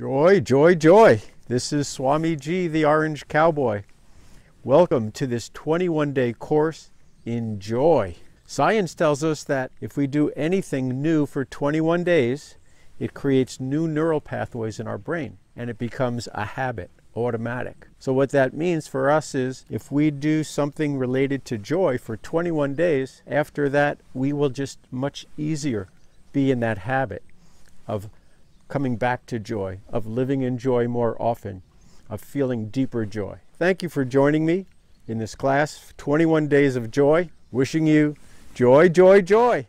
Joy, joy, joy. This is Swami G, the Orange Cowboy. Welcome to this 21 day course in joy. Science tells us that if we do anything new for 21 days, it creates new neural pathways in our brain and it becomes a habit, automatic. So, what that means for us is if we do something related to joy for 21 days, after that, we will just much easier be in that habit of coming back to joy, of living in joy more often, of feeling deeper joy. Thank you for joining me in this class, 21 Days of Joy. Wishing you joy, joy, joy.